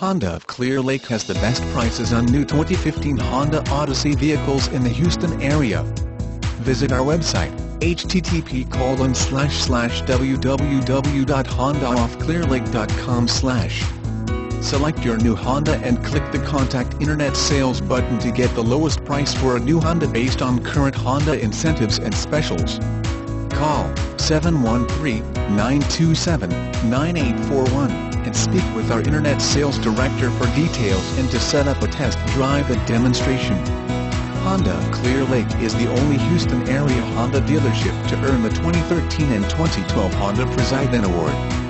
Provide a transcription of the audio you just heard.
Honda of Clear Lake has the best prices on new 2015 Honda Odyssey vehicles in the Houston area. Visit our website, http www.hondaofclearlake.com Select your new Honda and click the Contact Internet Sales button to get the lowest price for a new Honda based on current Honda incentives and specials. Call 713-927-9841 and speak with our Internet Sales Director for details and to set up a test drive at demonstration. Honda Clear Lake is the only Houston area Honda dealership to earn the 2013 and 2012 Honda President Award.